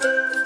Bye.